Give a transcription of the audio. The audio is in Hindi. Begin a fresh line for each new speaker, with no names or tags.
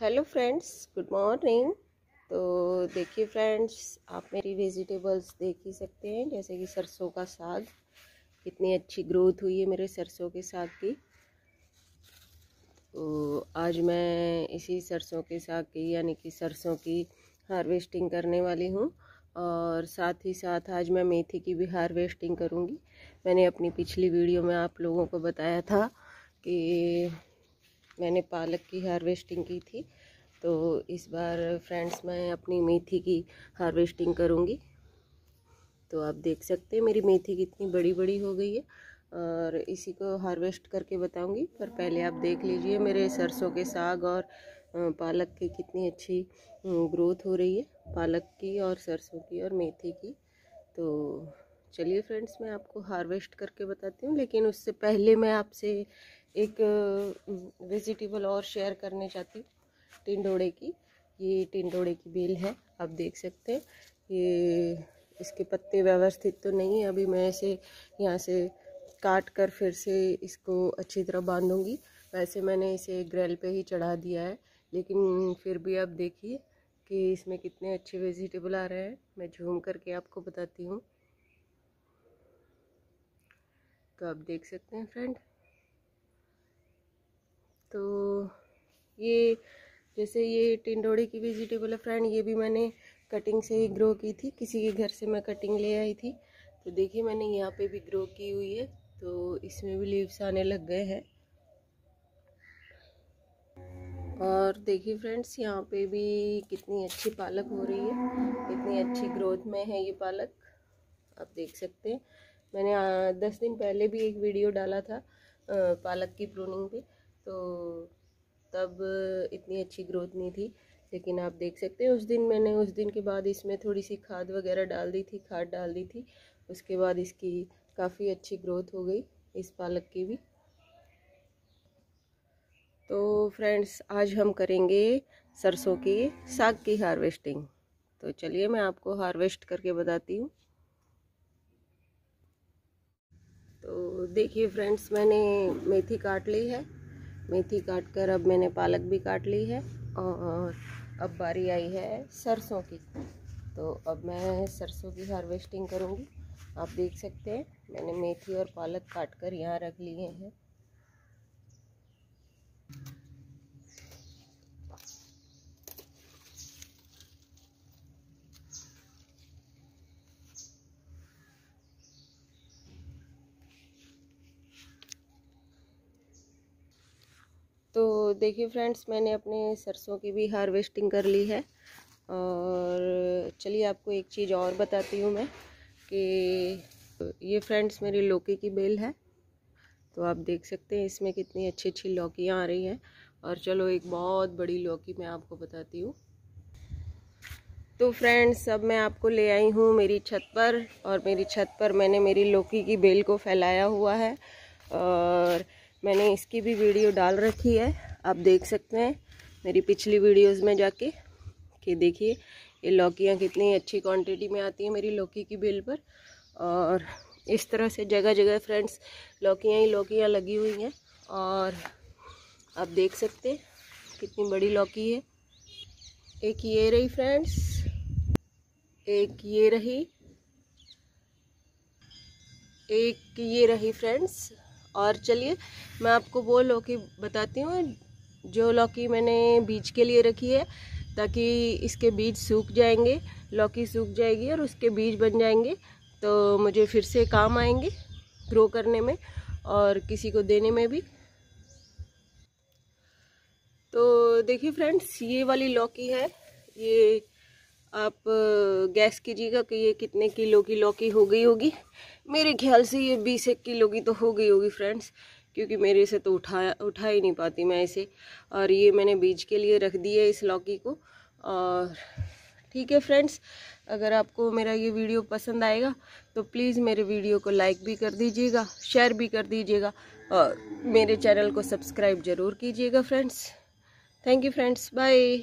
हेलो फ्रेंड्स गुड मॉर्निंग तो देखिए फ्रेंड्स आप मेरी वेजिटेबल्स देख ही सकते हैं, जैसे कि सरसों का साग। कितनी अच्छी ग्रोथ हुई है मेरे सरसों के साग की। तो आज मैं इसी सरसों के साग की, यानी कि सरसों की हार्वेस्टिंग करने वाली हूँ। और साथ ही साथ आज मैं मेथी की भी हार्वेस्टिंग करूँगी। मैंने अपनी पिछली वीडियो में आप लोगों को बताया था कि मैंने पालक की हार्वेस्टिंग की थी तो इस बार फ्रेंड्स मैं अपनी मेथी की हार्वेस्टिंग करूँगी। तो आप देख सकते हैं, मेरी मेथी कितनी बड़ी बड़ी हो गई है और इसी को हार्वेस्ट करके बताऊँगी, पर पहले आप देख लीजिए मेरे सरसों के साग और पालक की कितनी अच्छी ग्रोथ हो रही है, पालक की और सरसों की और मेथी की। तो चलिए फ्रेंड्स, मैं आपको हार्वेस्ट करके बताती हूँ, लेकिन उससे पहले मैं आपसे एक वेजिटेबल और शेयर करने चाहती हूँ, टिंडोड़े की। ये टिंडोड़े की बेल है, आप देख सकते हैं। ये इसके पत्ते व्यवस्थित तो नहीं है, अभी मैं इसे यहाँ से काट कर फिर से इसको अच्छी तरह बांधूँगी। वैसे मैंने इसे ग्रेल पे ही चढ़ा दिया है, लेकिन फिर भी आप देखिए कि इसमें कितने अच्छे वेजिटेबल आ रहे हैं। मैं झूम करके आपको बताती हूँ। तो आप देख सकते हैं फ्रेंड तो ये जैसे ये टिंडोड़ी की वेजिटेबल है फ्रेंड ये भी मैंने कटिंग से ही ग्रो की थी. किसी के घर से मैं कटिंग ले आई थी. तो देखिए मैंने यहाँ पे भी ग्रो की हुई है. तो इसमें भी लीव्स आने लग गए हैं. और देखिए फ्रेंड्स यहाँ पे भी कितनी अच्छी पालक हो रही है. कितनी अच्छी ग्रोथ में है ये पालक. आप देख सकते हैं. मैंने दस दिन पहले भी एक वीडियो डाला था पालक की प्रूनिंग पे। तो तब इतनी अच्छी ग्रोथ नहीं थी, लेकिन आप देख सकते हैं, उस दिन मैंने, उस दिन के बाद इसमें थोड़ी सी खाद वगैरह डाल दी थी, खाद डाल दी थी। उसके बाद इसकी काफ़ी अच्छी ग्रोथ हो गई, इस पालक की भी। तो फ्रेंड्स आज हम करेंगे सरसों की साग की हार्वेस्टिंग तो चलिए, मैं आपको हार्वेस्ट करके बताती हूँ। तो देखिए फ्रेंड्स, मैंने मेथी काट ली है। मेथी काट कर अब मैंने पालक भी काट ली है और अब बारी आई है सरसों की। तो अब मैं सरसों की हार्वेस्टिंग करूँगी। आप देख सकते हैं, मैंने मेथी और पालक काट कर यहाँ रख लिए हैं तो देखिए फ्रेंड्स, मैंने अपने सरसों की भी हार्वेस्टिंग कर ली है। और चलिए आपको एक चीज़ और बताती हूँ मैं कि ये फ्रेंड्स मेरी लौकी की बेल है। तो आप देख सकते हैं, इसमें कितनी अच्छी अच्छी लौकियाँ आ रही हैं। और चलो एक बहुत बड़ी लौकी मैं आपको बताती हूँ। तो फ्रेंड्स, अब मैं आपको ले आई हूँ मेरी छत पर। और मेरी छत पर मैंने मेरी लौकी की बेल को फैलाया हुआ है। और मैंने इसकी भी वीडियो डाल रखी है। आप देख सकते हैं मेरी पिछली वीडियोस में जाके, कि देखिए, ये लौकियाँ कितनी अच्छी क्वांटिटी में आती हैं मेरी लौकी की बेल पर। और इस तरह से जगह जगह फ्रेंड्स लौकियाँ ही लौकियाँ लगी हुई हैं। और आप देख सकते हैं कितनी बड़ी लौकी है। एक ये रही फ्रेंड्स एक ये रही, एक ये रही फ्रेंड्स और चलिए, मैं आपको वो लौकी बताती हूँ जो लौकी मैंने बीज के लिए रखी है, ताकि इसके बीज सूख जाएँगे, लौकी सूख जाएगी और उसके बीज बन जाएँगे। तो मुझे फिर से काम आएँगे ग्रो करने में और किसी को देने में भी। तो देखिए फ्रेंड्स ये वाली लौकी है। ये आप गैस कीजिएगा कि ये कितने किलो की लौकी हो गई होगी। मेरे ख्याल से ये बीस एक किलो की तो हो गई होगी फ्रेंड्स क्योंकि मेरे से तो उठाया उठा ही नहीं पाती मैं इसे। और ये मैंने बीज के लिए रख दी है इस लौकी को। और ठीक है फ्रेंड्स, अगर आपको मेरा ये वीडियो पसंद आएगा तो प्लीज़ मेरे वीडियो को लाइक भी कर दीजिएगा, शेयर भी कर दीजिएगा, और मेरे चैनल को सब्सक्राइब ज़रूर कीजिएगा friends. Thank you friends, bye.